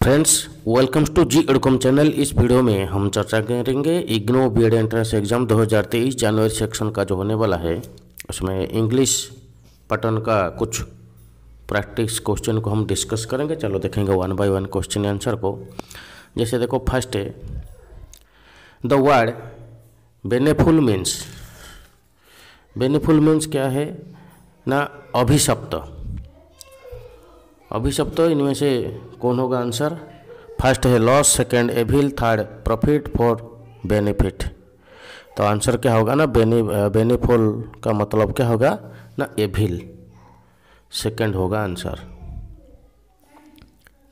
Friends welcome to G Edcom channel इस video में हम चर्चा करेंगे IGNOU B Ed entrance exam 2023 जनवरी सेक्शन का जो होने वाला है। उसमें इंग्लिश पटन का कुछ प्रैक्टिस क्वेश्चन को हम डिस्कस करेंगे। चलो देखेंगे one by one question answer को। जैसे देखो फ़र्स्ट है the word baneful means baneful means क्या है? ना, अभिशप्त। अभिशप्त इनमें से कौन होगा आंसर? फ़र्स्ट है loss second evil third profit four benefit तो आंसर क्या होगा ना? बेनी बेनिफुल का मतलब क्या होगा? ना एविल सेकंड होगा answer.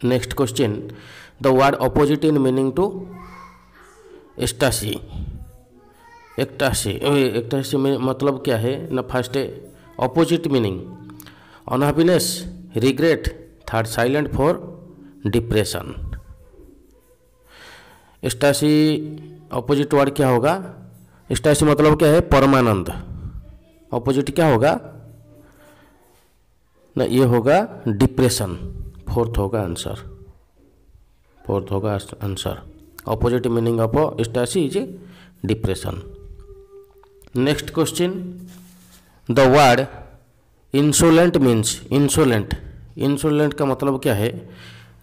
Next question the word opposite in meaning to ecstasy ecstasy ecstasy मतलब क्या है? ना फ़र्स्ट है opposite meaning unhappiness regret third silent four depression ecstasy opposite word क्या होगा? स्टासी मतलब क्या है? परमानंद। अपोजिट क्या होगा? ना, ये होगा डिप्रेशन फोर्थ होगा आंसर फोर्थ होगा answer opposite meaning of ecstasy is depression next question the word insolent means insolent insolent का मतलब क्या है?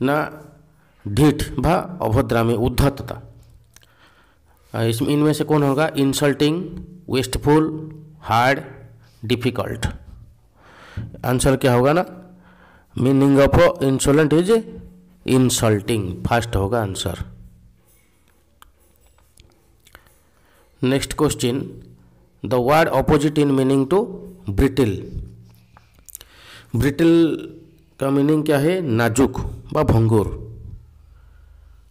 ना ढीठ व अभद्रामी उद्धतता। इसमें इनमें से कौन होगा? Insulting wasteful hard difficult answer क्या होगा ना? Meaning of insolent is insulting first होगा answer next question the word opposite in meaning to brittle brittle का मीनिंग क्या है? नाजुक व भंगुर।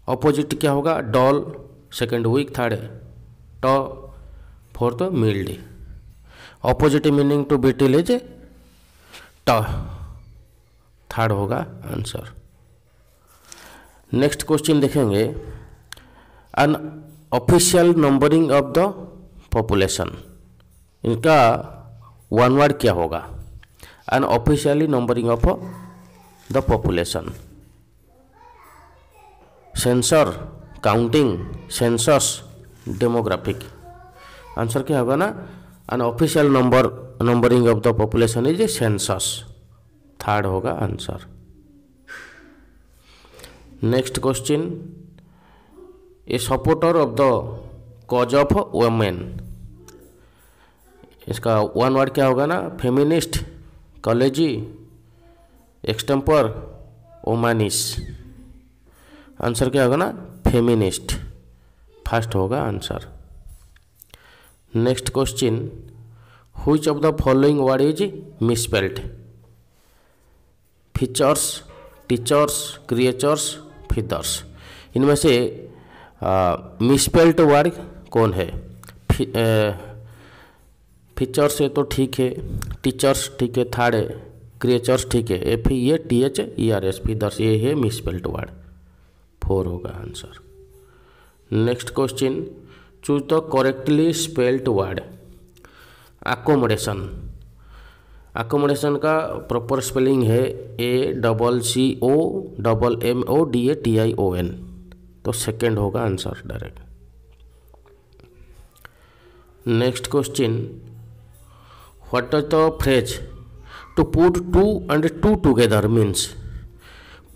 ऑपोजिट क्या होगा? Dull second weak third tough fourth mild opposite meaning to brittle is tough third होगा आंसर नेक्स्ट क्वेश्चन देखेंगे। Unofficial numbering of the population इनका वन वर्ड क्या होगा? Unofficially numbering of the population censor counting census demographic answer क्या होगा ना? Unofficial number numbering of the population is census third होगा answer next question a supporter of the cause of women इसका one word क्या होगा ना? Feminist कॉलेजी extempore ओमानिस answer क्या होगा ना? फेमिनिस्ट फ़र्स्ट होगा answer next question which of the following word is misspelt features teachers creatures feathers इनमें से मिसपेल्ट वर्ड कौन है? फीचर्स है तो ठीक है टीचर्स ठीक है थर्ड है। क्रिएचर्स, ठीक है F E A T H, E R S feathers ये है मिसपेल्ट वर्ड। फोर होगा answer. Next question, choose the correctly spelt word. Accommodation accommodation का प्रॉपर स्पेलिंग है A, double, C, O, double, M, O, D, A, T, I, O, N. तो second होगा answer direct. Next question what is the phrase to put two and two together means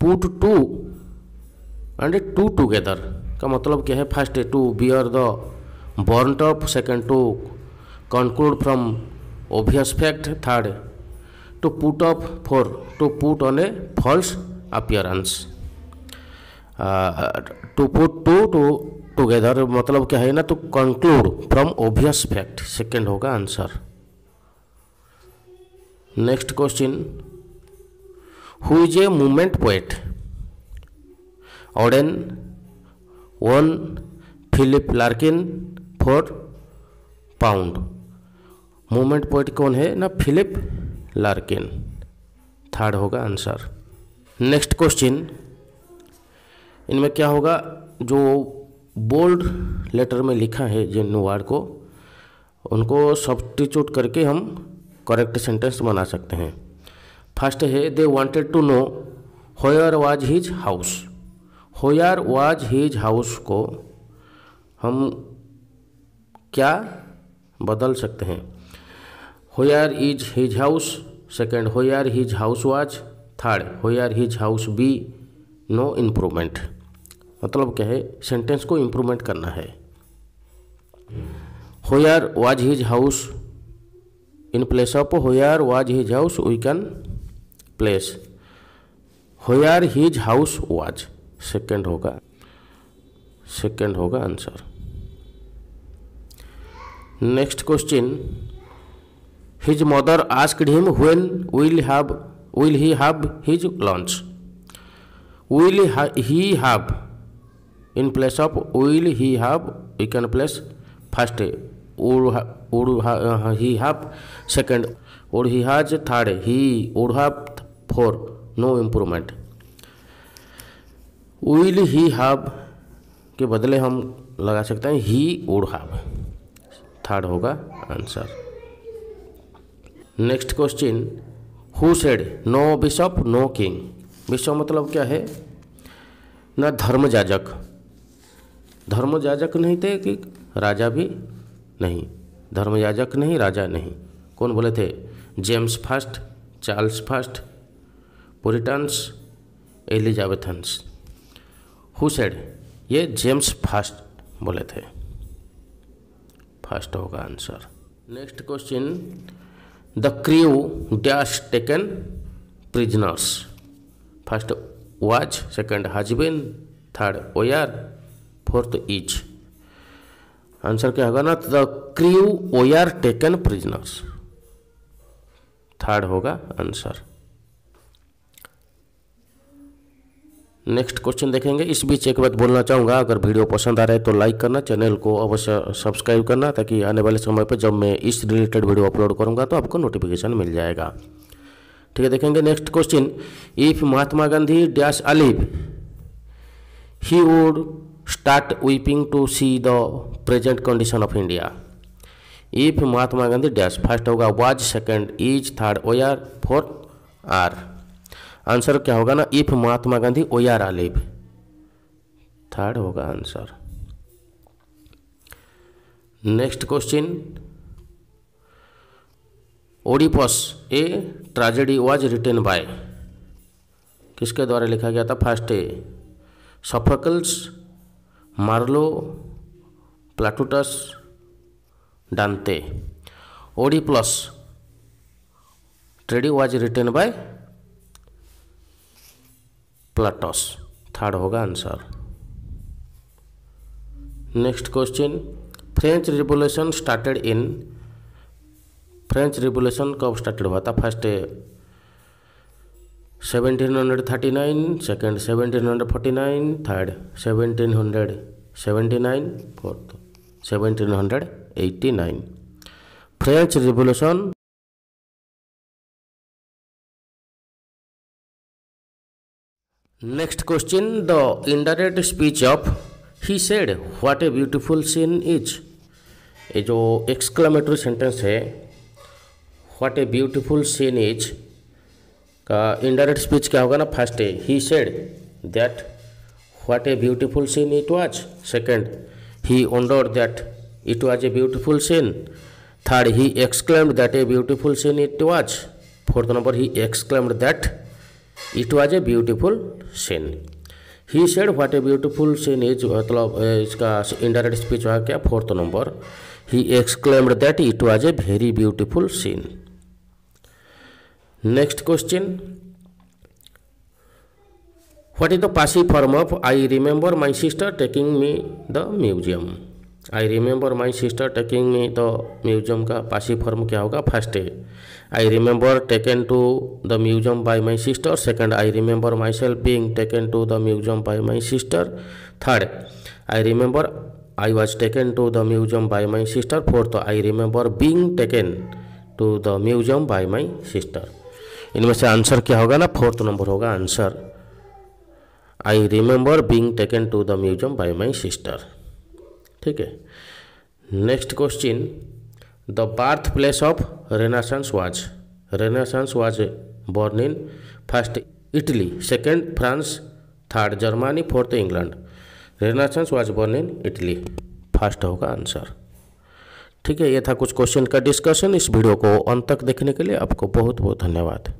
put two and two together का मतलब क्या है? First to bear the brunt of second to conclude from obvious fact, third, to put up for, to put on a false appearance. To put two two together मतलब क्या है ना? तो conclude from obvious fact second होगा answer next question who is a movement poet Auden one Philip Larkin four Pound movement poet कौन है? ना Philip Larkin third होगा आंसर नेक्स्ट क्वेश्चन इनमें क्या होगा? जो बोल्ड लेटर में लिखा है जिन वर्ड को, उनको सब्सटीट्यूट करके हम करेक्ट सेंटेंस बना सकते हैं। फ़र्स्ट है they wanted to know where was his house where was his house को हम क्या बदल सकते हैं? Where is his house second where his house was third where his house be no improvement मतलब क्या है? सेंटेंस को इम्प्रूवमेंट करना है। Where was his house in place of where was his house we can place where his house was second होगा. Second होगा answer next question his mother asked him when will have will he have his lunch will he have in place of will he have we can place first have second would he has third he would have four no improvement will he have के बदले हम लगा सकते हैं he would have third होगा answer. Next question, who said, no bishop, no king. Bishop मतलब क्या है? ना धर्म जाजक धर्म जाजक नहीं थे कि राजा भी नहीं। धर्मयाजक नहीं, राजा नहीं। कौन बोले थे? James first, Charles first, Puritans, Elizabethans. Who said ये जेम्स फ़र्स्ट बोले थे। फ़र्स्ट होगा answer. Next question. The crew dash taken prisoners. First was second has been third were, fourth is answer क्या होगा ना? The crew were taken prisoners third होगा answer next question देखेंगे। इस बीच एक बात बोलना चाहूँगा। अगर वीडियो पसंद आ रहा है तो लाइक करना चैनल को अवश्य सब्सक्राइब करना, ताकि आने वाले समय पर जब मैं इस रिलेटेड वीडियो अपलोड करूँगा तो आपको नोटिफिकेशन मिल जाएगा। ठीक है, देखेंगे next question if Mahatma Gandhi dash alive he would start weeping to see the present condition of India if Mahatma Gandhi dash first होगा was second is third were fourth are answer क्या होगा ना? If Mahatma Gandhi were alive third होगा answer next question Oedipus a tragedy was written by किसके द्वारा लिखा गया था? First a Sophocles Marlowe, Plautus Dante Oedipus. Tragedy was written by Plautus. Third होगा answer. Next question. French Revolution started in. French Revolution कब started हुआ था? First seventeen hundred thirty nine second seventeen hundred forty nine third seventeen hundred seventy nine fourth seventeen hundred eighty nine French Revolution next question the indirect speech of he said what a beautiful scene is ये जो exclamatory sentence है what a beautiful scene is का indirect speech क्या होगा ना? First है he said that what a beautiful scene it was second he wondered that it was a beautiful scene third he exclaimed that a beautiful scene it was fourth number he exclaimed that it was a beautiful scene he said what a beautiful scene is मतलब इसका indirect speech हुआ क्या? Fourth number he exclaimed that it was a very beautiful scene Next question what is the passive form of I remember my sister taking me the museum I remember my sister taking me the museum का passive form क्या होगा? First I remember taken to the museum by my sister second I remember myself being taken to the museum by my sister third I remember I was taken to the museum by my sister fourth I remember being taken to the museum by my sister इनमें से answer क्या होगा ना? Fourth number होगा answer. I remember being taken to the museum by my sister ठीक है? Next question the birth place of Renaissance was Renaissance was born in first Italy second France third Germany fourth England Renaissance was born in Italy first होगा answer. ठीक है? ये था कुछ question का discussion इस वीडियो को अंत तक देखने के लिए आपको बहुत बहुत धन्यवाद।